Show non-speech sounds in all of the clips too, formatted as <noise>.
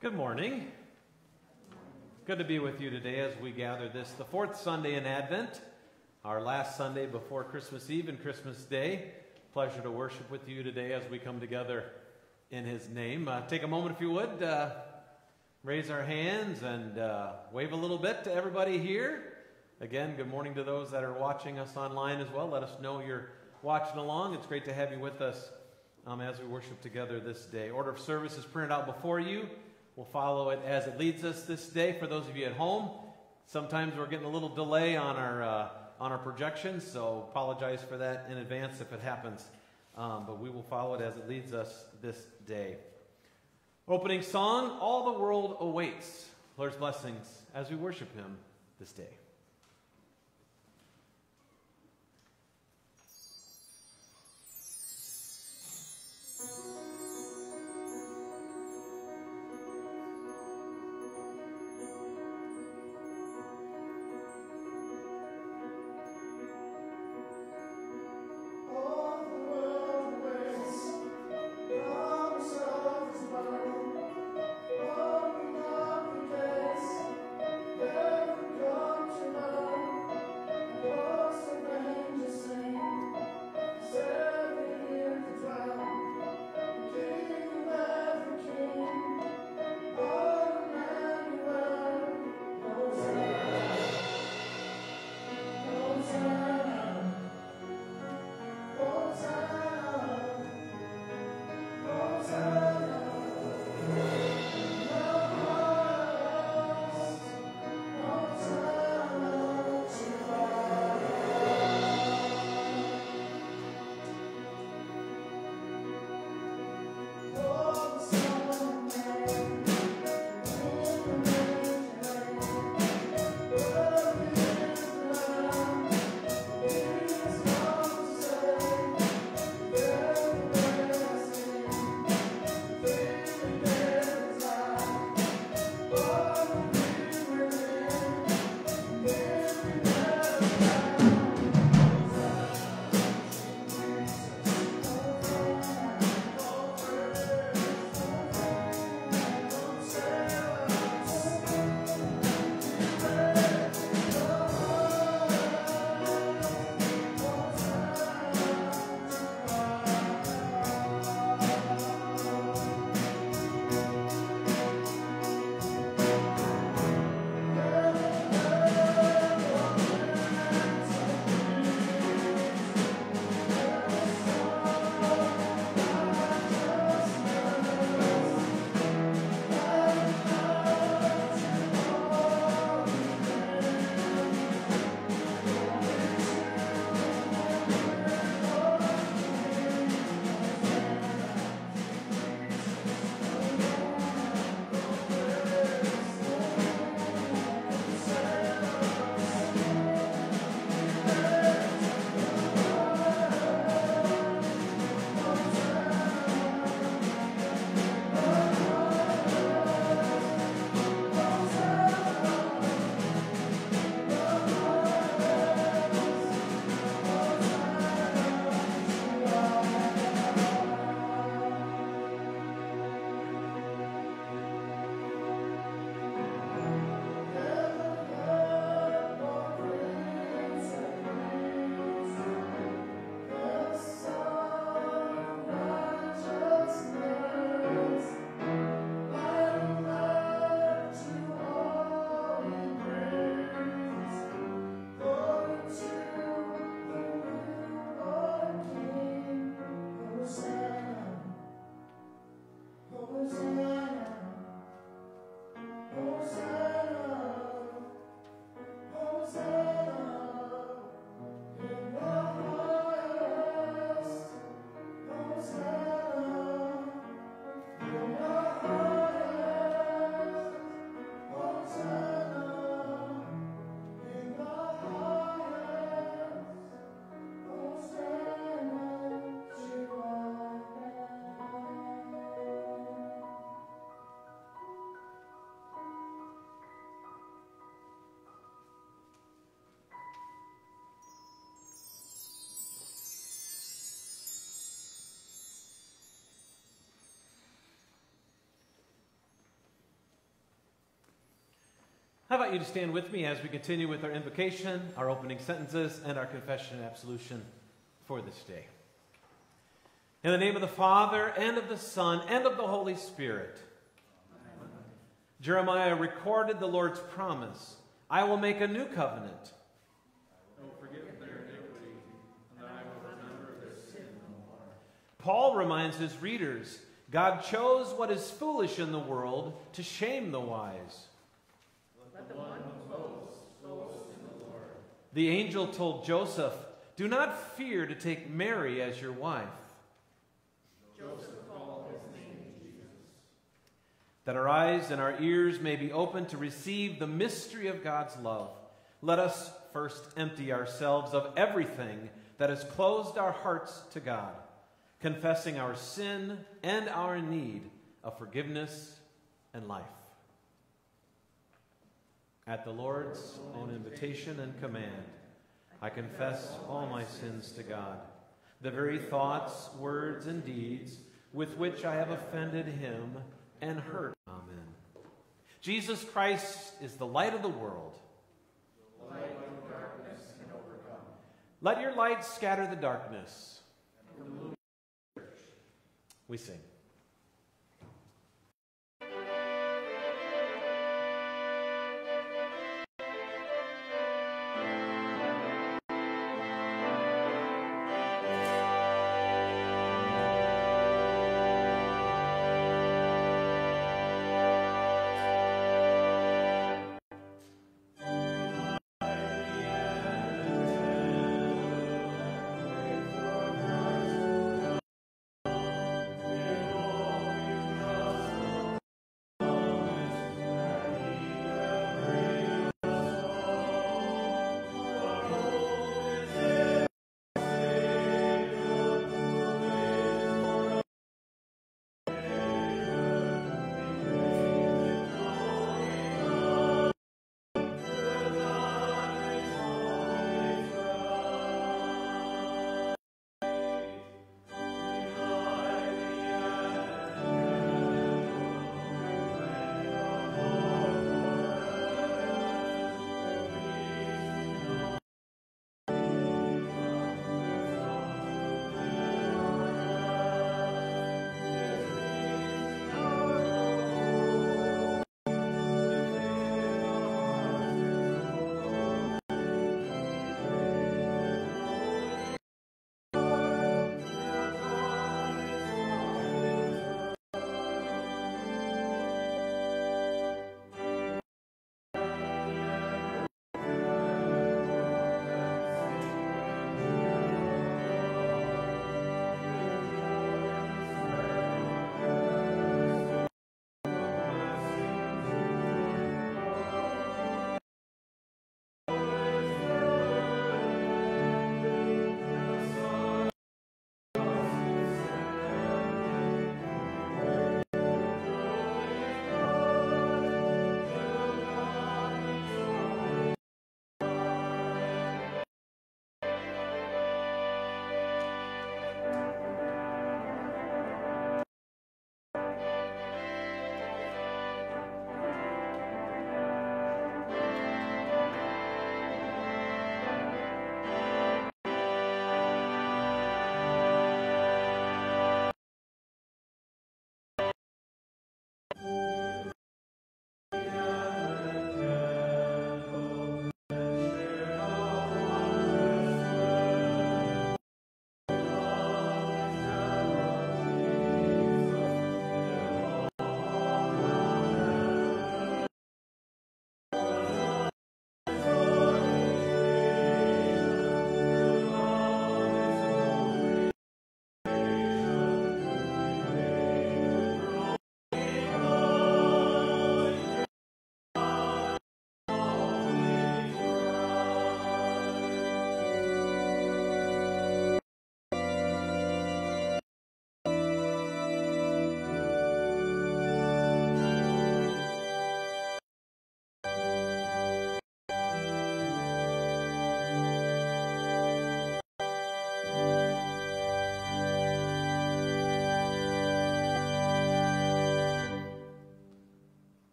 Good morning. Good to be with you today as we gather this, the fourth Sunday in Advent, our last Sunday before Christmas Eve and Christmas Day. Pleasure to worship with you today as we come together in His name. Uh, take a moment, if you would, uh, raise our hands and uh, wave a little bit to everybody here. Again, good morning to those that are watching us online as well. Let us know you're watching along. It's great to have you with us um, as we worship together this day. Order of service is printed out before you. We'll follow it as it leads us this day. For those of you at home, sometimes we're getting a little delay on our uh, on our projections, so apologize for that in advance if it happens. Um, but we will follow it as it leads us this day. Opening song: All the world awaits. Lord's blessings as we worship Him this day. How about you to stand with me as we continue with our invocation, our opening sentences, and our confession and absolution for this day? In the name of the Father, and of the Son, and of the Holy Spirit. Amen. Jeremiah recorded the Lord's promise I will make a new covenant. I will forgive their iniquity, and I will remember their sin no more. Paul reminds his readers God chose what is foolish in the world to shame the wise. The angel told Joseph, Do not fear to take Mary as your wife. Joseph called his name Jesus. That our eyes and our ears may be open to receive the mystery of God's love, let us first empty ourselves of everything that has closed our hearts to God, confessing our sin and our need of forgiveness and life at the Lord's own invitation and command. I confess all my sins to God, the very thoughts, words, and deeds with which I have offended him and hurt. Amen. Jesus Christ is the light of the world. Light darkness overcome. Let your light scatter the darkness. We sing.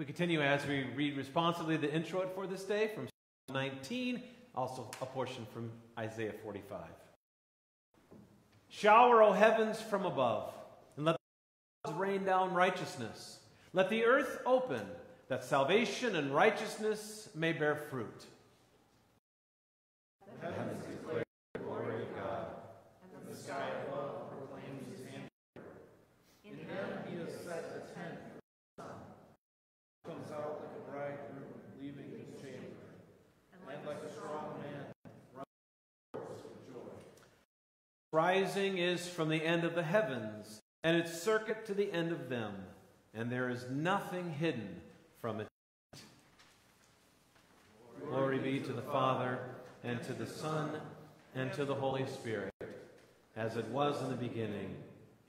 We continue as we read responsibly the introit for this day from 19, also a portion from Isaiah 45. Shower, O heavens, from above, and let the clouds rain down righteousness. Let the earth open, that salvation and righteousness may bear fruit. The heavens declare the glory of God, and the sky above proclaims his handiwork. In him he has set a tent for the sun. Comes out like a bridegroom leaving his chamber, and like a strong man runs with joy. Rising is from the end of the heavens, and its circuit to the end of them, and there is nothing hidden from it. Glory be to the Father, and to the Son, and to the Holy Spirit, as it was in the beginning,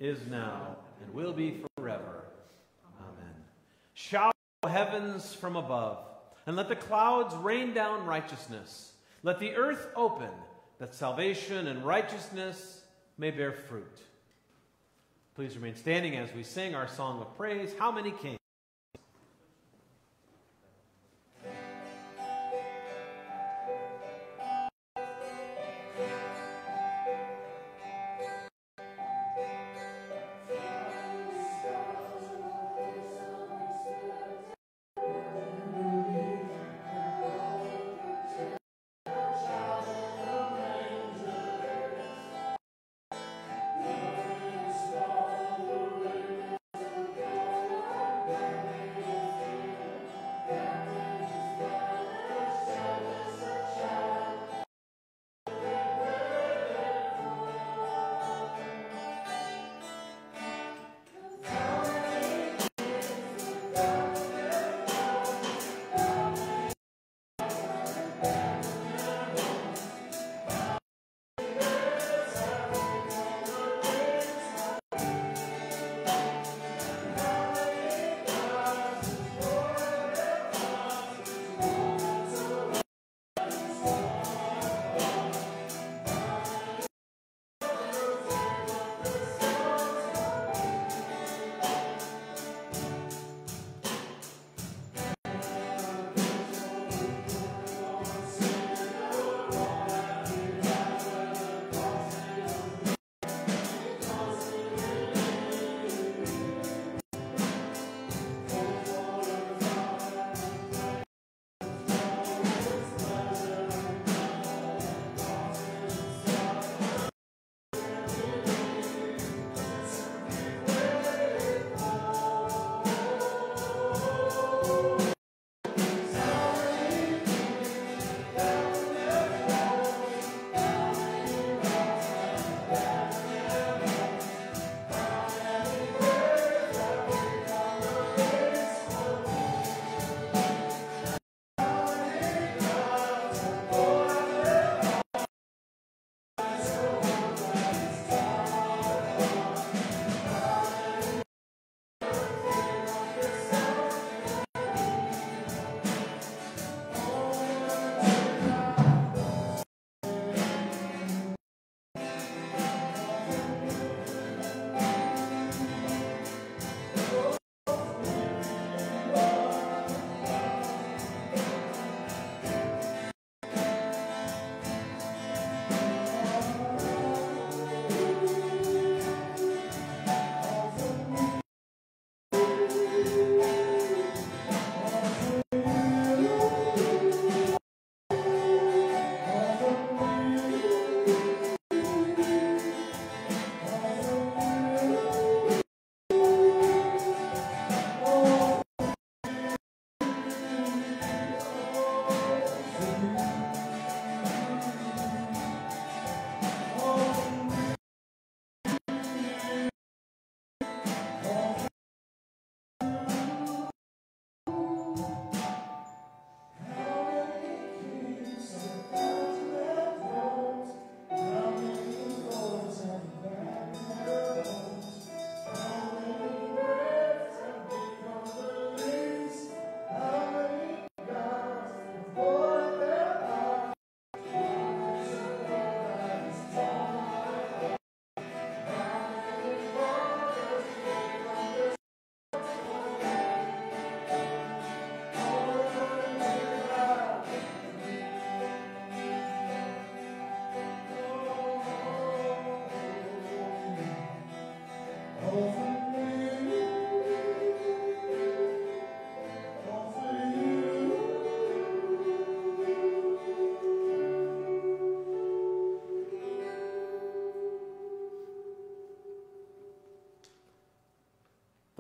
is now, and will be forever. Amen. Shower heavens from above, and let the clouds rain down righteousness. Let the earth open, that salvation and righteousness may bear fruit. Please remain standing as we sing our song of praise, How Many Kings?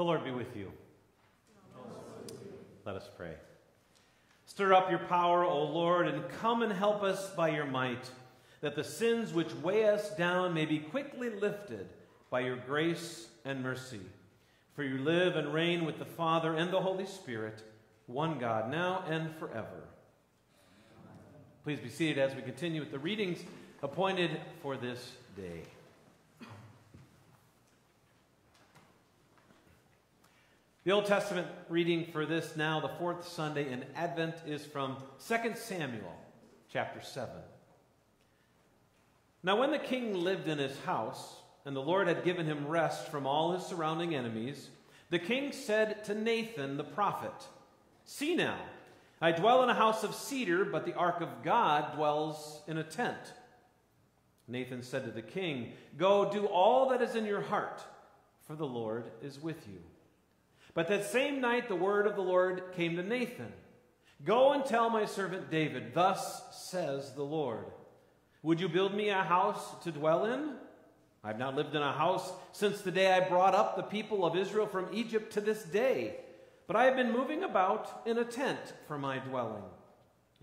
The Lord be with you. Let us pray. Stir up your power, O Lord, and come and help us by your might, that the sins which weigh us down may be quickly lifted by your grace and mercy. For you live and reign with the Father and the Holy Spirit, one God, now and forever. Please be seated as we continue with the readings appointed for this day. The Old Testament reading for this now, the fourth Sunday in Advent, is from 2 Samuel chapter 7. Now, when the king lived in his house, and the Lord had given him rest from all his surrounding enemies, the king said to Nathan the prophet, See now, I dwell in a house of cedar, but the ark of God dwells in a tent. Nathan said to the king, Go do all that is in your heart, for the Lord is with you. But that same night the word of the Lord came to Nathan Go and tell my servant David, Thus says the Lord, Would you build me a house to dwell in? I have not lived in a house since the day I brought up the people of Israel from Egypt to this day, but I have been moving about in a tent for my dwelling.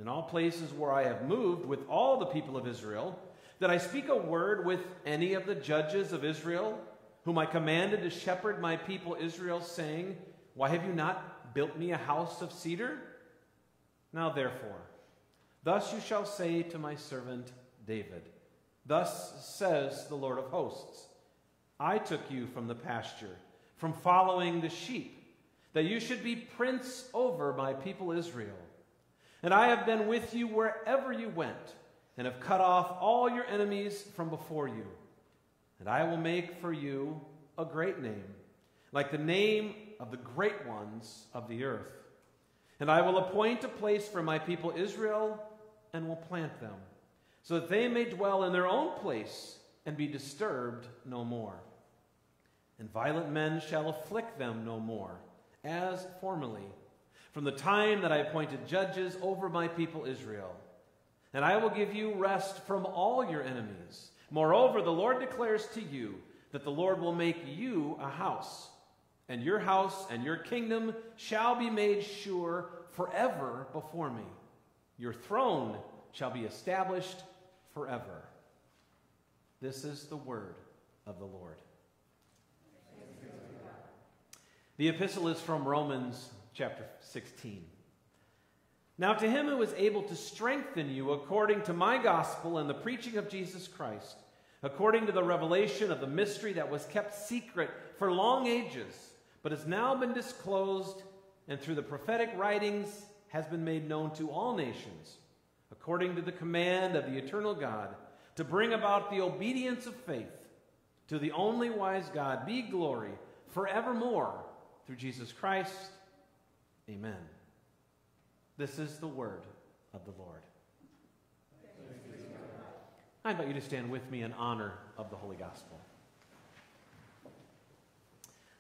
In all places where I have moved with all the people of Israel, did I speak a word with any of the judges of Israel? Whom I commanded to shepherd my people Israel, saying, Why have you not built me a house of cedar? Now therefore, thus you shall say to my servant David, Thus says the Lord of hosts, I took you from the pasture, from following the sheep, that you should be prince over my people Israel. And I have been with you wherever you went, and have cut off all your enemies from before you. And I will make for you a great name, like the name of the great ones of the earth. And I will appoint a place for my people Israel and will plant them, so that they may dwell in their own place and be disturbed no more. And violent men shall afflict them no more, as formerly, from the time that I appointed judges over my people Israel. And I will give you rest from all your enemies Moreover, the Lord declares to you that the Lord will make you a house, and your house and your kingdom shall be made sure forever before me. Your throne shall be established forever. This is the word of the Lord. The epistle is from Romans chapter 16. Now, to him who is able to strengthen you according to my gospel and the preaching of Jesus Christ, according to the revelation of the mystery that was kept secret for long ages, but has now been disclosed, and through the prophetic writings has been made known to all nations, according to the command of the eternal God, to bring about the obedience of faith. To the only wise God be glory forevermore through Jesus Christ. Amen. This is the word of the Lord. I invite you to stand with me in honor of the Holy Gospel.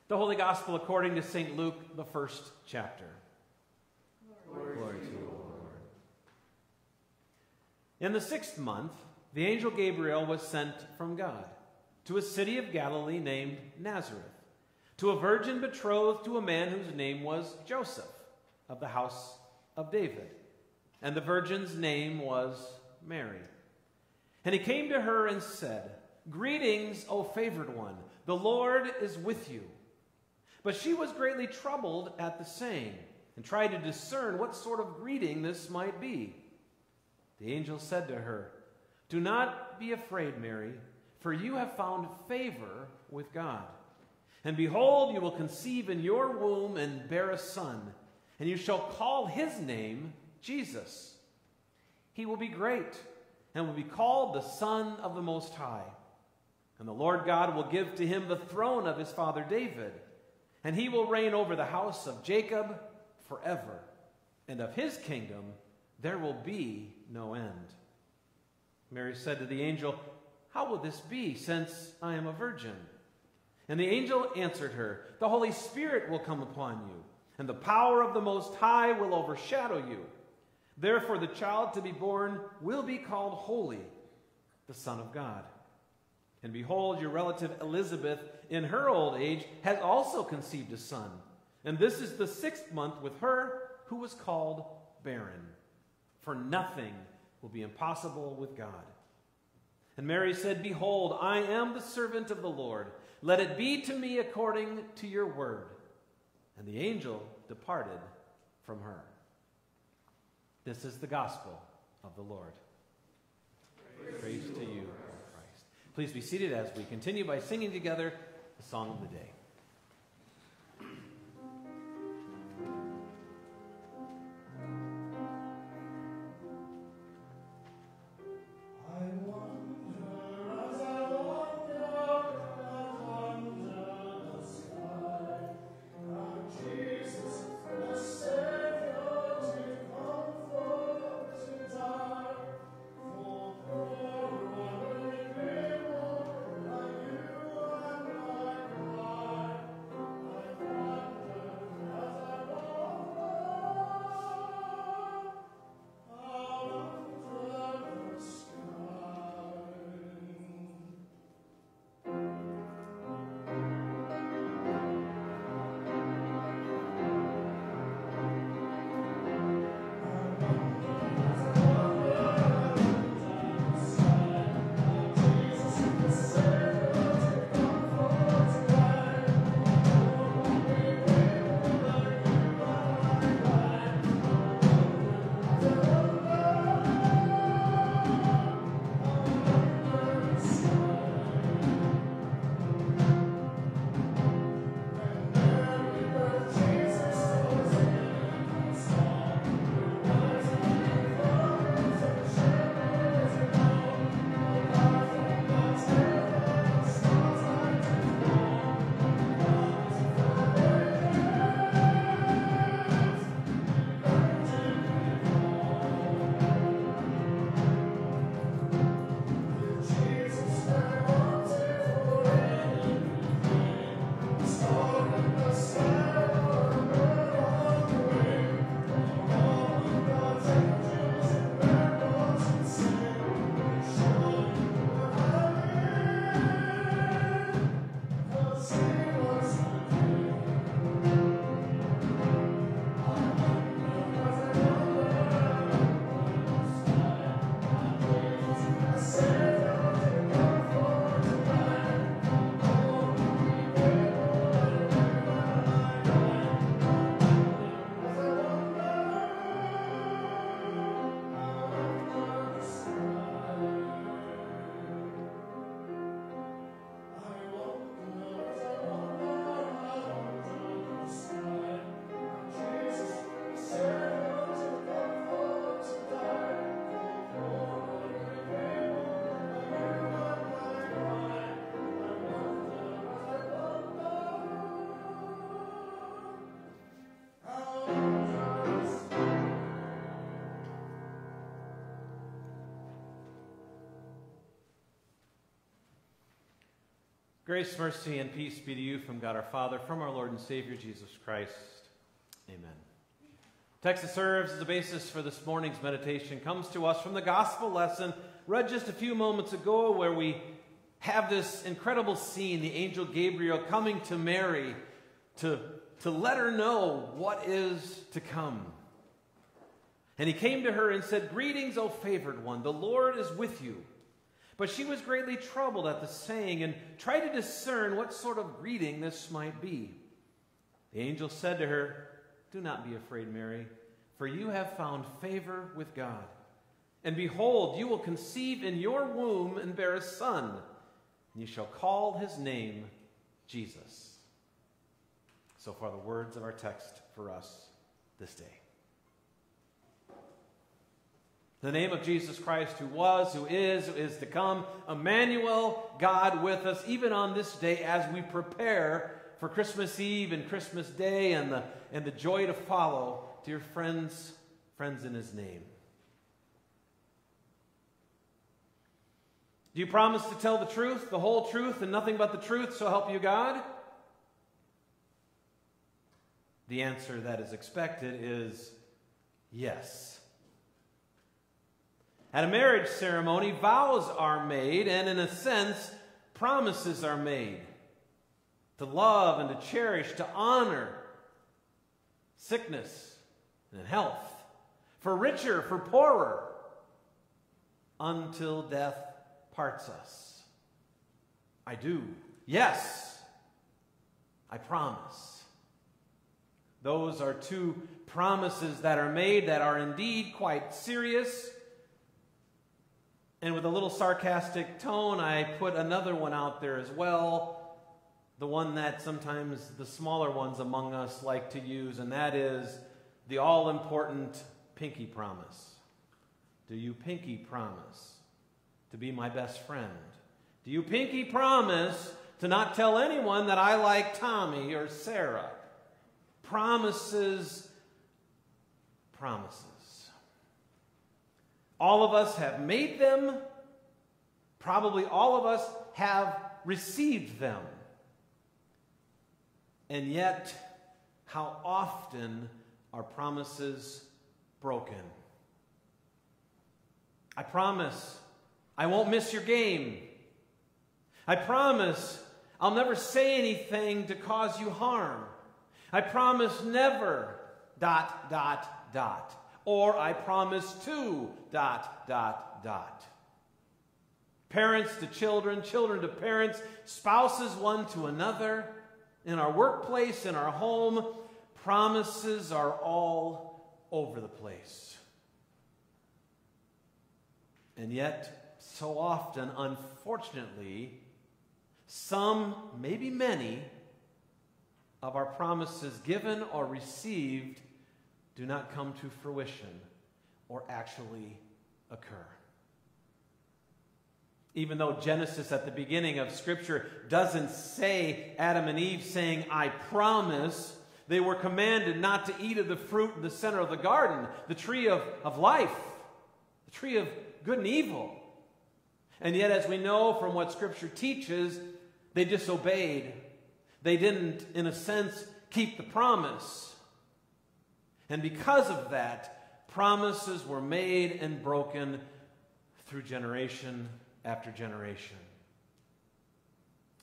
The Holy Gospel according to St. Luke, the first chapter. Glory, Glory to you, Lord. In the sixth month, the angel Gabriel was sent from God to a city of Galilee named Nazareth, to a virgin betrothed to a man whose name was Joseph of the house of David. And the virgin's name was Mary. And he came to her and said, Greetings, O favored one, the Lord is with you. But she was greatly troubled at the saying, and tried to discern what sort of greeting this might be. The angel said to her, Do not be afraid, Mary, for you have found favor with God. And behold, you will conceive in your womb and bear a son and you shall call his name Jesus. He will be great and will be called the Son of the Most High. And the Lord God will give to him the throne of his father David, and he will reign over the house of Jacob forever, and of his kingdom there will be no end. Mary said to the angel, How will this be, since I am a virgin? And the angel answered her, The Holy Spirit will come upon you and the power of the Most High will overshadow you. Therefore, the child to be born will be called Holy, the Son of God. And behold, your relative Elizabeth, in her old age, has also conceived a son. And this is the sixth month with her who was called barren. For nothing will be impossible with God. And Mary said, Behold, I am the servant of the Lord. Let it be to me according to your word. And the angel departed from her. This is the gospel of the Lord. Praise, Praise to you, Christ. Please be seated as we continue by singing together the song of the day. Grace, mercy, and peace be to you from God our Father, from our Lord and Savior Jesus Christ. Amen. Text that serves as a basis for this morning's meditation comes to us from the gospel lesson read just a few moments ago, where we have this incredible scene the angel Gabriel coming to Mary to, to let her know what is to come. And he came to her and said, Greetings, O favored one, the Lord is with you. But she was greatly troubled at the saying and tried to discern what sort of greeting this might be. The angel said to her, Do not be afraid, Mary, for you have found favor with God. And behold, you will conceive in your womb and bear a son, and you shall call his name Jesus. So far, the words of our text for us this day. The name of Jesus Christ, who was, who is, who is to come, Emmanuel, God with us, even on this day as we prepare for Christmas Eve and Christmas Day and the, and the joy to follow, dear friends, friends in His name. Do you promise to tell the truth, the whole truth, and nothing but the truth, so help you God? The answer that is expected is yes. At a marriage ceremony, vows are made and, in a sense, promises are made to love and to cherish, to honor sickness and health, for richer, for poorer, until death parts us. I do. Yes, I promise. Those are two promises that are made that are indeed quite serious. And with a little sarcastic tone, I put another one out there as well. The one that sometimes the smaller ones among us like to use, and that is the all important pinky promise. Do you pinky promise to be my best friend? Do you pinky promise to not tell anyone that I like Tommy or Sarah? Promises, promises. All of us have made them. Probably all of us have received them. And yet, how often are promises broken? I promise I won't miss your game. I promise I'll never say anything to cause you harm. I promise never, dot, dot, dot. Or I promise to, dot, dot, dot. Parents to children, children to parents, spouses one to another, in our workplace, in our home, promises are all over the place. And yet, so often, unfortunately, some, maybe many, of our promises given or received do not come to fruition or actually occur. Even though Genesis at the beginning of Scripture doesn't say Adam and Eve saying, I promise, they were commanded not to eat of the fruit in the center of the garden, the tree of, of life, the tree of good and evil. And yet, as we know from what Scripture teaches, they disobeyed. They didn't, in a sense, keep the promise. And because of that, promises were made and broken through generation after generation.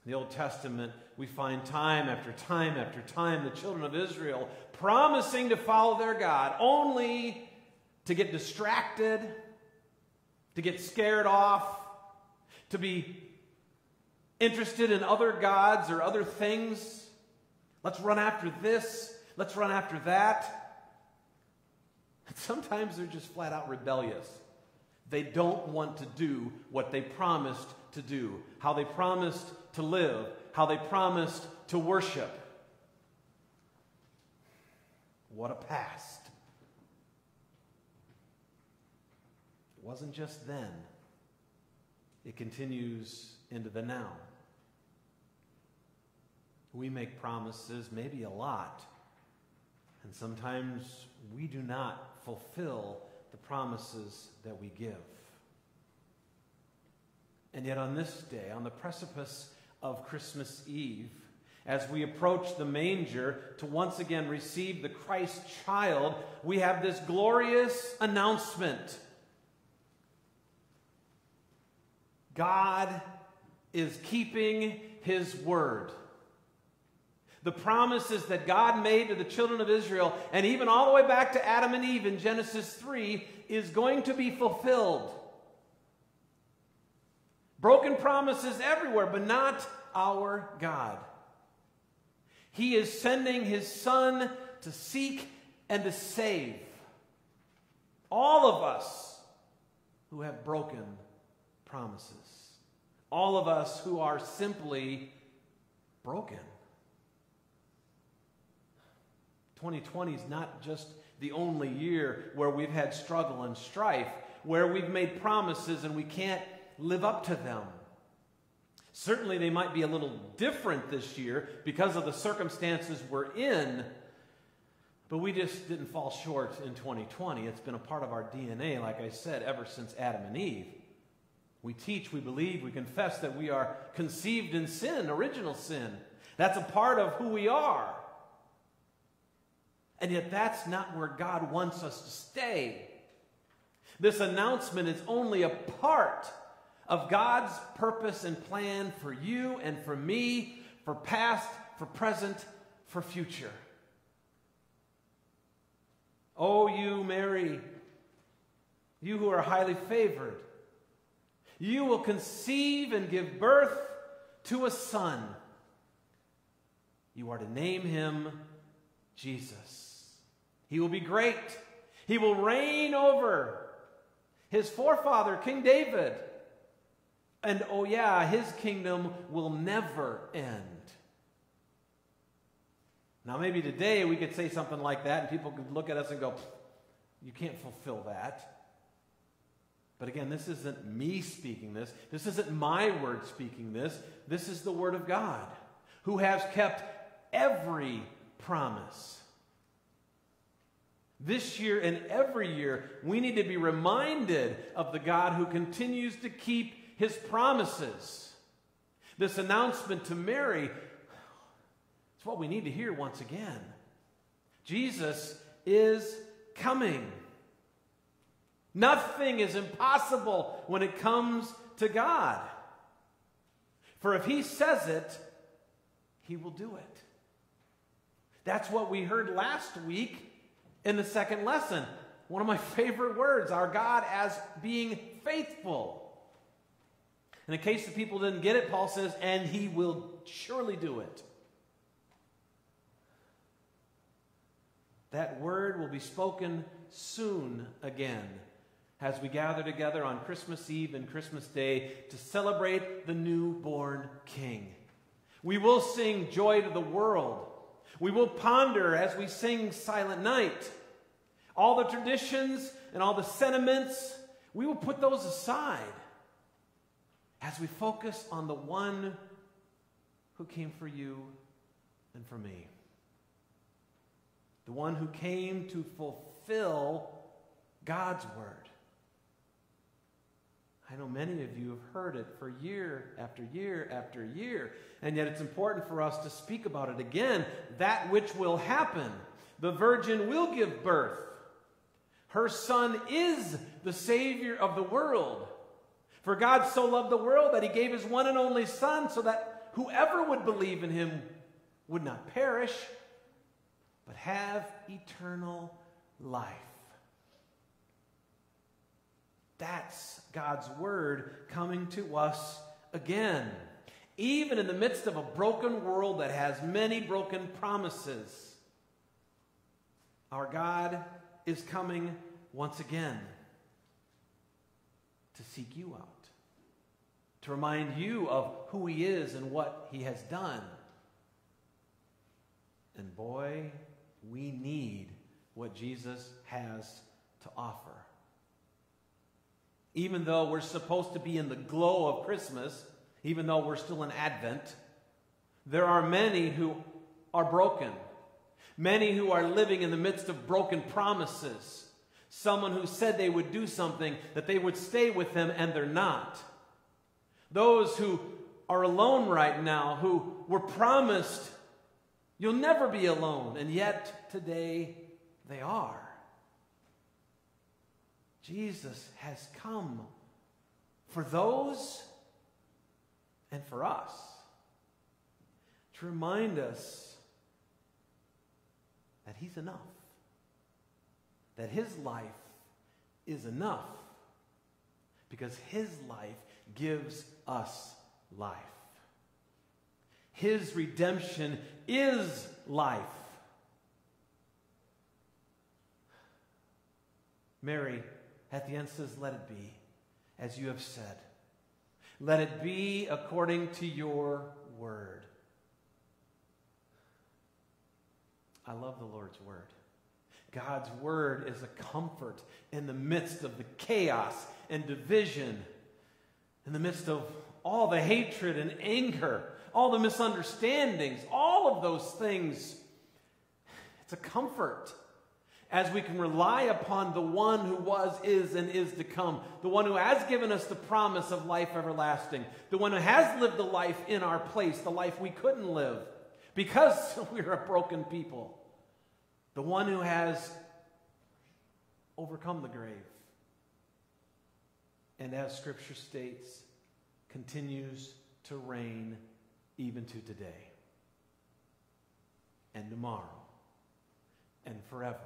In the Old Testament, we find time after time after time the children of Israel promising to follow their God, only to get distracted, to get scared off, to be interested in other gods or other things. Let's run after this. Let's run after that. <laughs> Sometimes they're just flat out rebellious. They don't want to do what they promised to do, how they promised to live, how they promised to worship. What a past. It wasn't just then, it continues into the now. We make promises, maybe a lot, and sometimes we do not fulfill the promises that we give. And yet, on this day, on the precipice of Christmas Eve, as we approach the manger to once again receive the Christ child, we have this glorious announcement God is keeping his word. The promises that God made to the children of Israel, and even all the way back to Adam and Eve in Genesis 3, is going to be fulfilled. Broken promises everywhere, but not our God. He is sending his Son to seek and to save all of us who have broken promises. All of us who are simply broken. 2020 is not just the only year where we've had struggle and strife, where we've made promises and we can't live up to them. Certainly, they might be a little different this year because of the circumstances we're in, but we just didn't fall short in 2020. It's been a part of our DNA, like I said, ever since Adam and Eve. We teach, we believe, we confess that we are conceived in sin, original sin. That's a part of who we are. And yet, that's not where God wants us to stay. This announcement is only a part of God's purpose and plan for you and for me, for past, for present, for future. Oh, you, Mary, you who are highly favored, you will conceive and give birth to a son. You are to name him Jesus. He will be great. He will reign over his forefather, King David. And oh, yeah, his kingdom will never end. Now, maybe today we could say something like that, and people could look at us and go, You can't fulfill that. But again, this isn't me speaking this. This isn't my word speaking this. This is the word of God, who has kept every promise. This year and every year, we need to be reminded of the God who continues to keep his promises. This announcement to Mary it's what we need to hear once again. Jesus is coming. Nothing is impossible when it comes to God. For if He says it, He will do it. That's what we heard last week in the second lesson. One of my <laughs> favorite words our God as being faithful. And in case the people didn't get it, Paul says, and He will surely do it. That word will be spoken soon again as we gather together on Christmas Eve and Christmas Day to celebrate the newborn King. We will sing Joy to the World. We will ponder as we sing Silent Night. All the traditions and all the sentiments, we will put those aside as we focus on the one who came for you and for me the one who came to fulfill God's word. I know many of you have heard it for year after year after year, and yet it's important for us to speak about it again. That which will happen. The virgin will give birth. Her son is the Savior of the world. For God so loved the world that he gave his one and only Son so that whoever would believe in him would not perish, but have eternal life. That's God's word coming to us again. Even in the midst of a broken world that has many broken promises, our God is coming once again to seek you out, to remind you of who He is and what He has done. And boy, we need what Jesus has to offer. Even though we're supposed to be in the glow of Christmas, even though we're still in Advent, there are many who are broken. Many who are living in the midst of broken promises. Someone who said they would do something, that they would stay with them, and they're not. Those who are alone right now, who were promised You'll never be alone. And yet, today, they are. Jesus has come for those and for us to remind us that He's enough, that His life is enough, because His life gives us life. His redemption is life. Mary at the end says, Let it be as you have said. Let it be according to your word. I love the Lord's word. God's word is a comfort in the midst of the chaos and division, in the midst of all the hatred and anger all the misunderstandings, all of those things. It's a comfort as we can rely upon the one who was, is, and is to come, the one who has given us the promise of life everlasting, the one who has lived the life in our place, the life we couldn't live. Because <laughs> we're a broken people, the one who has overcome the grave. And as Scripture states, continues to reign even to today. And tomorrow. And forever.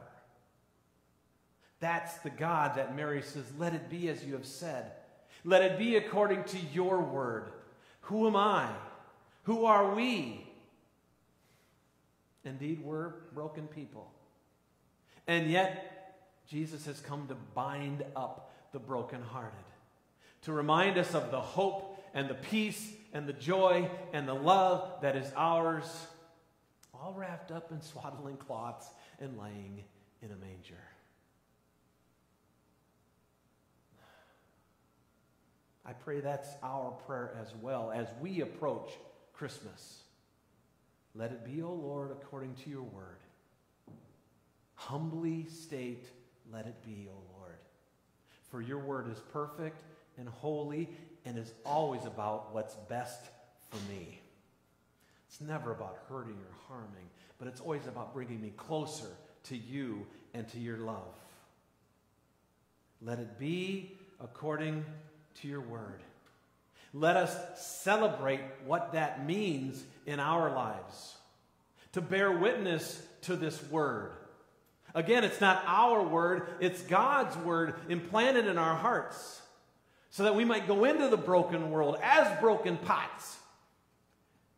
That's the God that Mary says, Let it be as you have said. Let it be according to your word. Who am I? Who are we? Indeed, we're broken people. And yet, Jesus has come to bind up the brokenhearted, to remind us of the hope and the peace and the joy and the love that is ours, all wrapped up in <laughs> swaddling cloths and laying in a manger. I pray that's our prayer as well as we approach Christmas. Let it be, O Lord, according to your word. Humbly state, let it be, O Lord. For your word is perfect and holy and is always about what's best for me. It's never about hurting or harming, but it's always about bringing me closer to you and to your love. Let it be according to your word. Let us celebrate what that means in our lives, to bear witness to this word. Again, it's not our word, it's God's word implanted in our hearts so that we might go into the broken world as broken pots.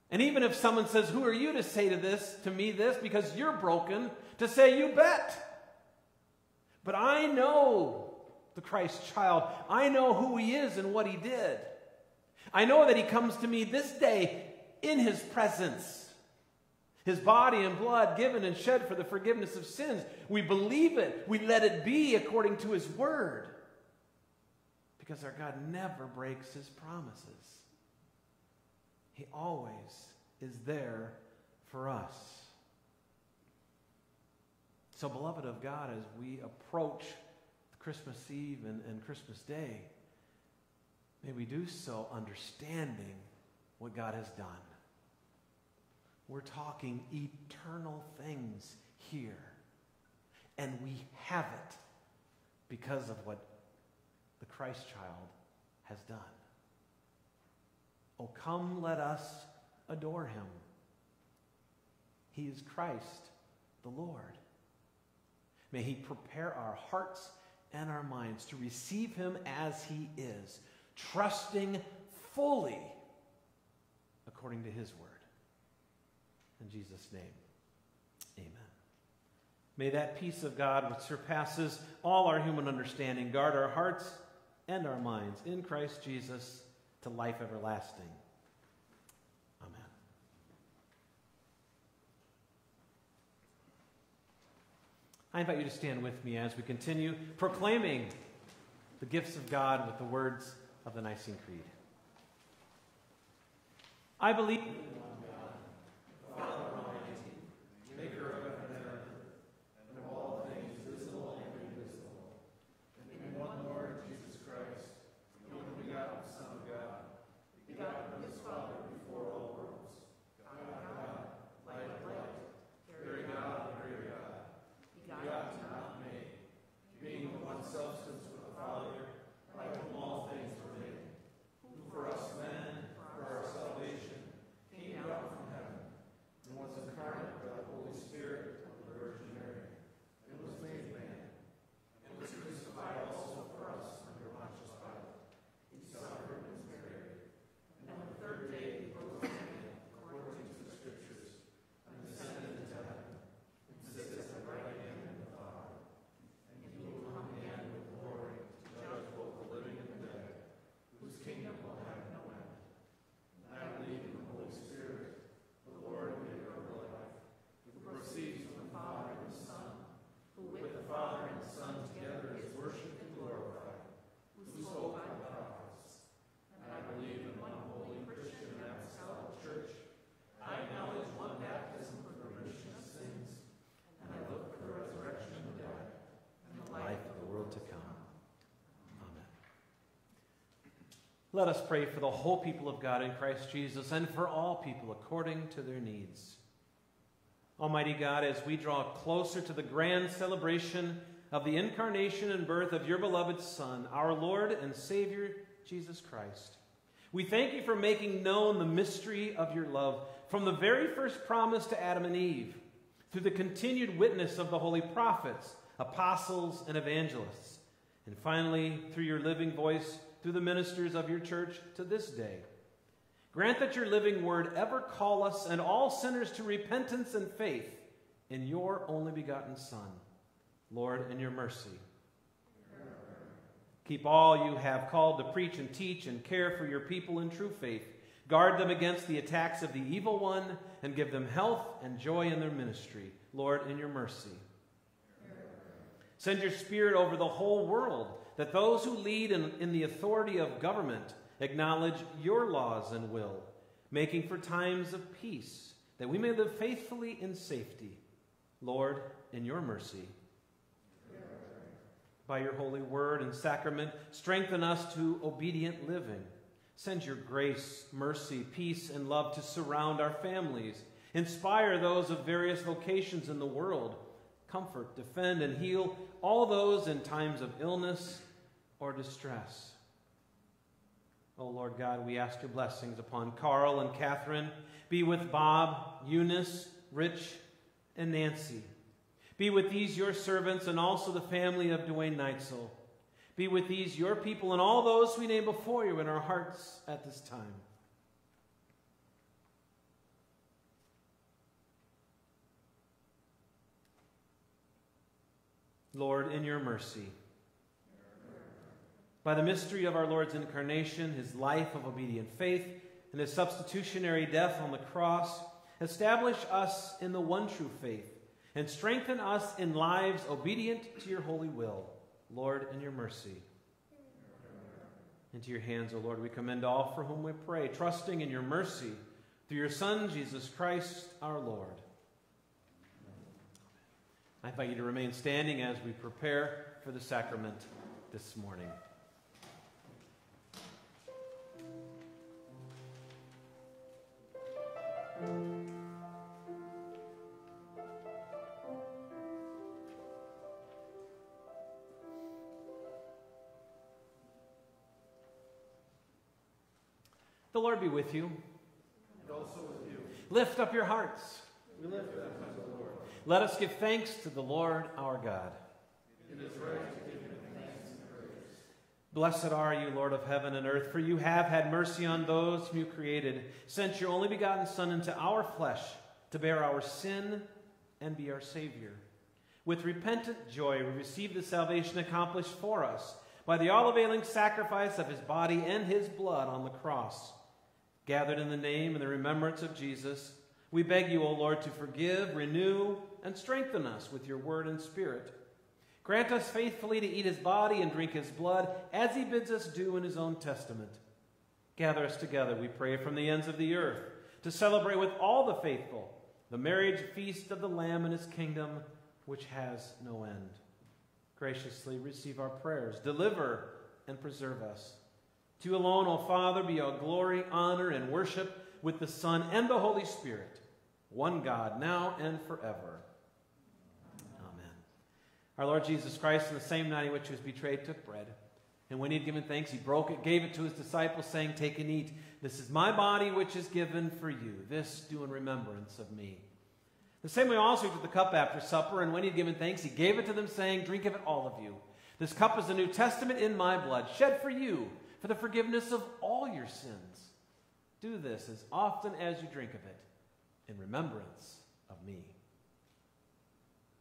And even if someone says, Who are you to say to this, to me this, because you're broken, to say, You bet. But I know the Christ child. I know who he is and what he did. I know that he comes to me this day in his presence. His body and blood given and shed for the forgiveness of sins. We believe it. We let it be according to his word. Because our God never breaks his promises. He always is there for us. So, beloved of God, as we approach Christmas Eve and, and Christmas Day, may we do so understanding what God has done. We're talking eternal things here. And we have it because of what the Christ child has done. Oh, come, let us adore him. He is Christ, the Lord. May he prepare our hearts and our minds to receive him as he is, trusting fully according to his word. In Jesus' name, amen. May that peace of God, which surpasses all our human understanding, guard our hearts and our minds in Christ Jesus to life everlasting. Amen. I invite you to stand with me as we continue proclaiming the gifts of God with the words of the Nicene Creed. I believe. Let us pray for the whole people of God in Christ Jesus and for all people according to their needs. Almighty God, as we draw closer to the grand celebration of the incarnation and birth of your beloved Son, our Lord and Savior, Jesus Christ, We thank you for making known the mystery of your love from the very first promise to Adam and Eve, through the continued witness of the holy prophets, apostles, and evangelists, and finally through your living voice through the ministers of your church to this day. Grant that your living word ever call us and all sinners to repentance and faith in your only begotten Son. Lord, in your mercy. Keep all you have called to preach and teach and care for your people in true faith. Guard them against the attacks of the evil one and give them health and joy in their ministry. Lord, in your mercy. Send your Spirit over the whole world that those who lead in, in the authority of government acknowledge your laws and will, making for times of peace, that we may live faithfully in safety. Lord, in your mercy. By your holy word and sacrament, strengthen us to obedient living. Send your grace, mercy, peace, and love to surround our families. Inspire those of various vocations in the world. Comfort, defend, and heal all those in times of illness or distress. Oh Lord God, we ask your blessings upon Carl and Catherine. Be with Bob, Eunice, Rich, and Nancy. Be with these your servants and also the family of Dwayne Neitzel. Be with these your people and all those we name before you in our hearts at this time. Lord, in your mercy, by the mystery of our Lord's incarnation, his life of obedient faith, and his substitutionary death on the cross, establish us in the one true faith and strengthen us in lives obedient to your holy will. Lord, in your mercy. Into your hands, O Lord, we commend all for whom we pray, trusting in your mercy through your Son, Jesus Christ, our Lord. I invite you to remain standing as we prepare for the sacrament this morning. The Lord be with you. And also with you. Lift up your hearts. We lift them to the Lord. Let us give thanks to the Lord our God. It is right to give him thanks and praise. Blessed are you, Lord of heaven and earth, for you have had mercy on those whom you created, sent your only begotten Son into our flesh to bear our sin and be our Savior. With repentant joy, we receive the salvation accomplished for us by the all availing sacrifice of his body and his blood on the cross. Gathered in the name and the remembrance of Jesus, we beg you, O Lord, to forgive, renew, and strengthen us with your word and spirit. Grant us faithfully to eat his body and drink his blood, as he bids us do in his own testament. Gather us together, we pray, from the ends of the earth, to celebrate with all the faithful the marriage feast of the Lamb and his kingdom, which has no end. Graciously receive our prayers, deliver and preserve us. To you alone, O Father, be all glory, honor, and worship with the Son and the Holy Spirit, one God, now and forever. Our Lord Jesus Christ, in the same night in which he was betrayed, took bread. And when he had given thanks, he broke it, gave it to his disciples, saying, Take and eat. This is my body, which is given for you. This do in remembrance of me. The same way also he took the cup after supper, and when he had given thanks, he gave it to them, saying, Drink of it, all of you. This cup is the New Testament in my blood, shed for you for the forgiveness of all your sins. Do this as often as you drink of it in remembrance of me.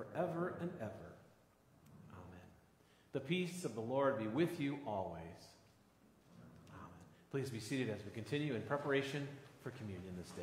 forever and ever. Amen. The peace of the Lord be with you always. Amen. Please be seated as we continue in preparation for communion this day.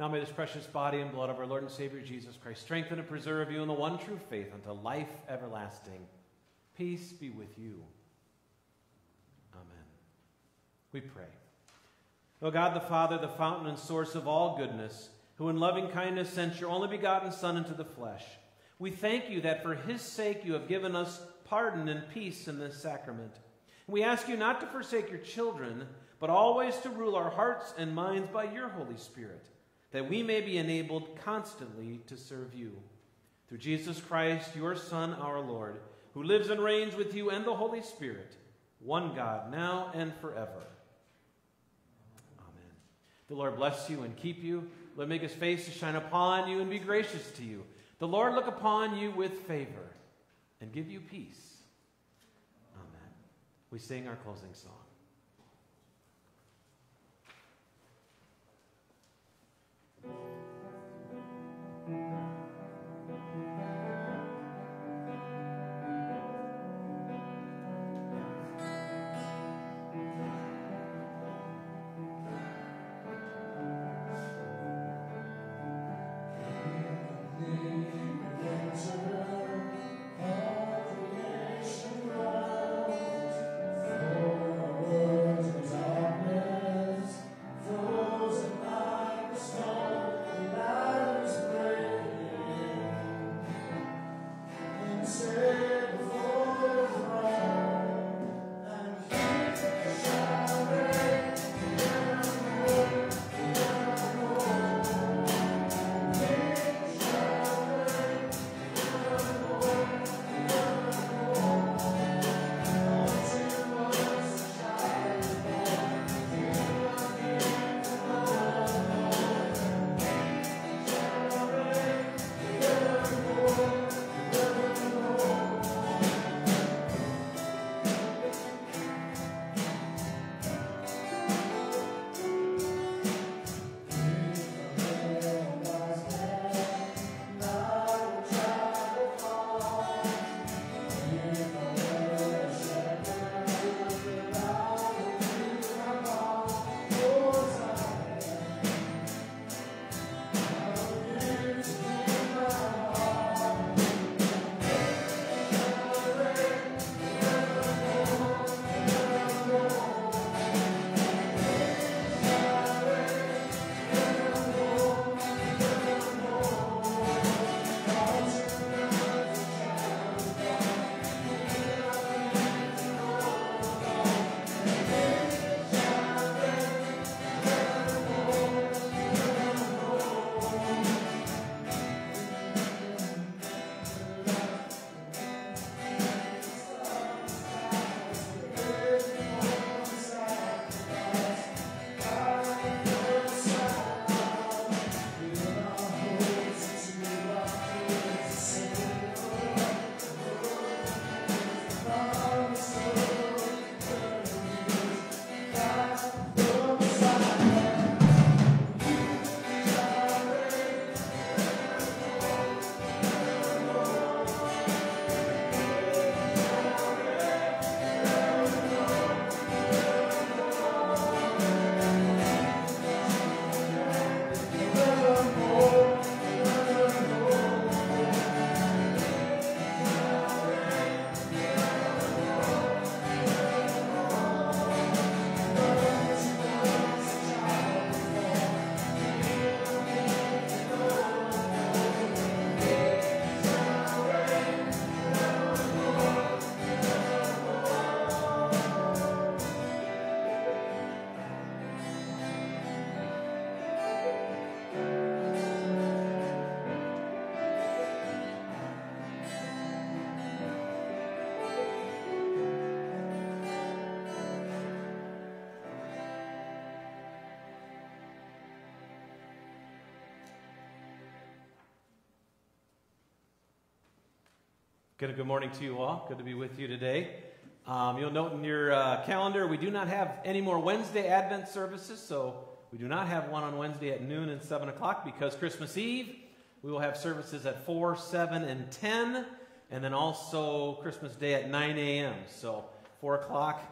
Now may this precious body and blood of our Lord and Savior Jesus Christ strengthen and preserve you in the one true faith unto life everlasting. Peace be with you. Amen. We pray. O God the Father, the fountain and source of all goodness, who in loving kindness sent your only begotten Son into the flesh, we thank you that for his sake you have given us pardon and peace in this sacrament. We ask you not to forsake your children, but always to rule our hearts and minds by your Holy Spirit that we may be enabled constantly to serve you. Through Jesus Christ, your Son, our Lord, who lives and reigns with you and the Holy Spirit, one God, now and forever. Amen. The Lord bless you and keep you. Let make his face to shine upon you and be gracious to you. The Lord look upon you with favor and give you peace. Amen. We sing our closing song. Good, good morning to you all. Good to be with you today. Um, you'll note in your uh, calendar we do not have any more Wednesday Advent services, so we do not have one on Wednesday at noon and 7 o'clock because Christmas Eve we will have services at 4, 7, and 10, and then also Christmas Day at 9 a.m. So 4 o'clock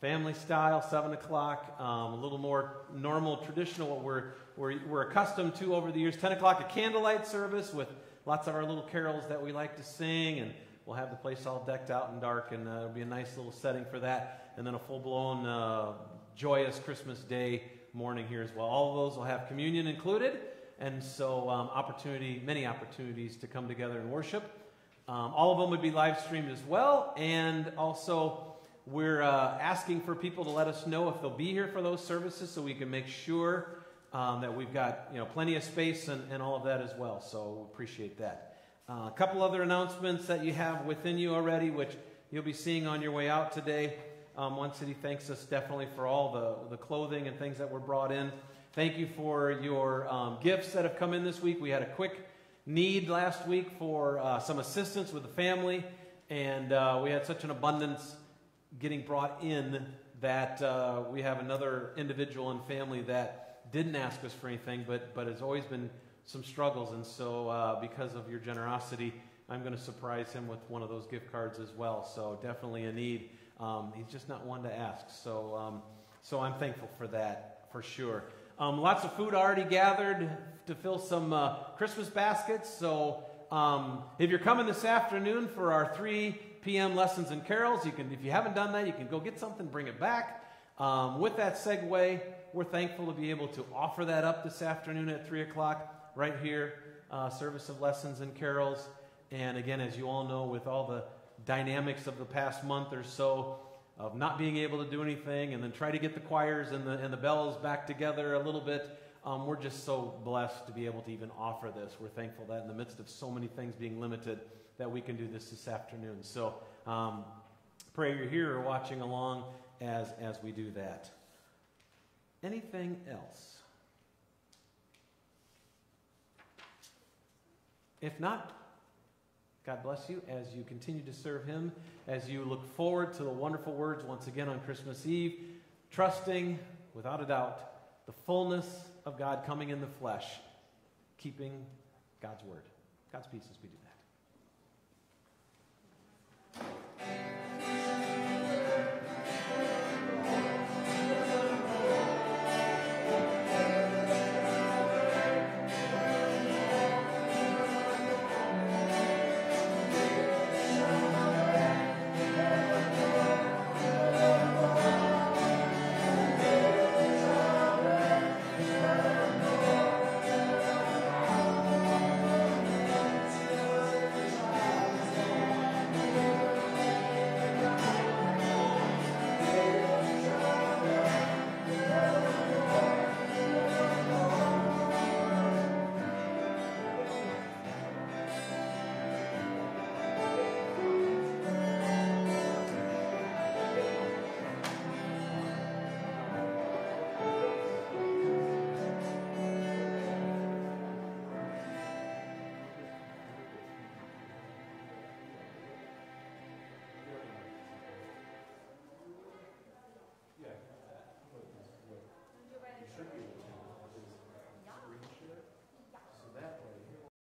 family style, 7 o'clock, um, a little more normal, traditional, what we're we're, we're accustomed to over the years. 10 o'clock, a candlelight service with lots of our little carols that we like to sing, and we'll have the place all decked out and dark, and uh, it'll be a nice little setting for that. And then a full blown, uh, joyous Christmas Day morning here as well. All of those will have communion included, and so um, opportunity, many opportunities to come together and worship. Um, all of them would be live streamed as well, and also we're uh, asking for people to let us know if they'll be here for those services so we can make sure um, that we've got you know plenty of space and, and all of that as well. So appreciate that. Uh, a couple other announcements that you have within you already, which you'll be seeing on your way out today. Um, One City thanks us definitely for all the, the clothing and things that were brought in. Thank you for your um, gifts that have come in this week. We had a quick need last week for uh, some assistance with the family, and uh, we had such an abundance getting brought in that uh, we have another individual and family that didn't ask us for anything, but, but has always been some struggles. And so, uh, because of your generosity, I'm going to surprise him with one of those gift cards as well. So, definitely a need. Um, he's just not one to ask. So, um, so I'm thankful for that for sure. Um, lots of food already gathered to fill some uh, Christmas baskets. So, um, if you're coming this afternoon for our 3 p.m. lessons and carols, you can, if you haven't done that, you can go get something, bring it back. Um, with that segue, we're thankful to be able to offer that up this afternoon at 3 o'clock right here, uh, service of lessons and carols. And again, as you all know, with all the dynamics of the past month or so of not being able to do anything and then try to get the choirs and the, and the bells back together a little bit, um, we're just so blessed to be able to even offer this. We're thankful that in the midst of so many things being limited, that we can do this this afternoon. So um, pray you're here or watching along as, as we do that. Anything else? If not, God bless you as you continue to serve Him, as you look forward to the wonderful words once again on Christmas Eve, trusting, without a doubt, the fullness of God coming in the flesh, keeping God's word. God's peace as we do that.